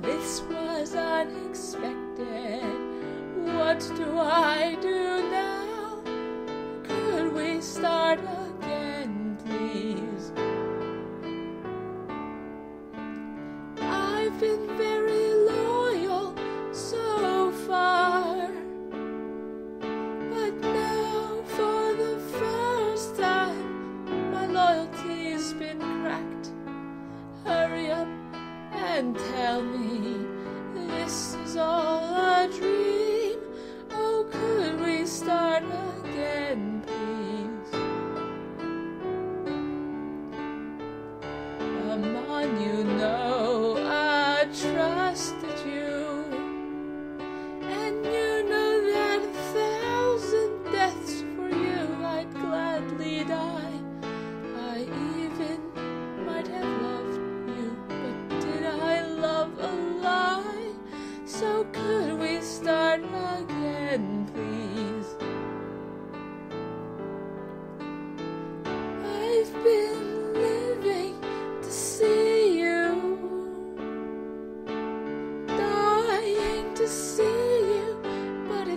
This was unexpected. What do I do now? Could we start again, please? I've been very loyal so far, but now for the first time, my loyalty's been cracked. Hurry up and tell me.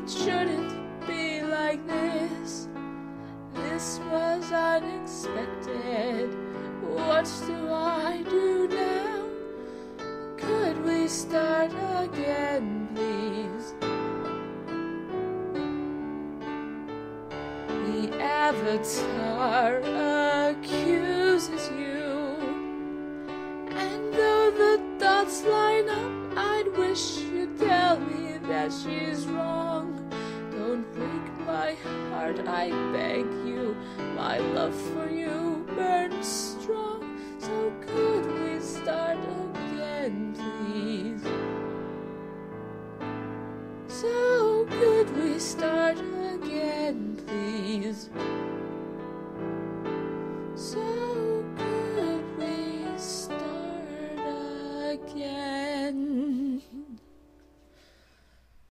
It shouldn't be like this. This was unexpected. What do I do now? Could we start again, please? The avatar accuses you, and though the dots line up, I'd wish you'd tell that she's wrong. Don't break my heart, I beg you. My love for you burns strong. So could we start again, please? So could we start again, please?